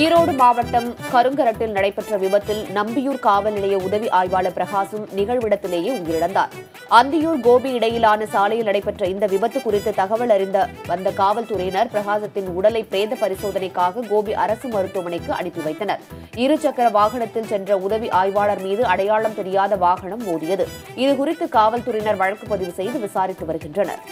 ஈரோடு மாவட்டம் கருங்கரட்டில் நடைபெற்ற விபத்தில் நம்பியூர் காவல் நிலைய உதவி ஆய்வாளர் பிரகாசும் நிகழ்விடத்திலேயே உயிரிழந்தார். அந்தியூர் கோபி இடையிலான சாலையில் நடைபெற்ற இந்த விபத்து குறித்து தகவல் அறிந்த வந்த காவல்துறையினர் பிரகாசத்தின் உடலை பிரேத பரிசோதனைக்காக கோபி அரசு மருத்துவமனைக்கு அனுப்பி வைத்தனர். இருசக்கர வாகனத்தில் சென்ற உதவி ஆய்வாளர் மீது அடையாளம் தெரியாத வாகனம் மோதியது. இதுகுறித்து காவல்துறையினர் வழக்கு பதிவு செய்து விசாரித்து வருகின்றனர்.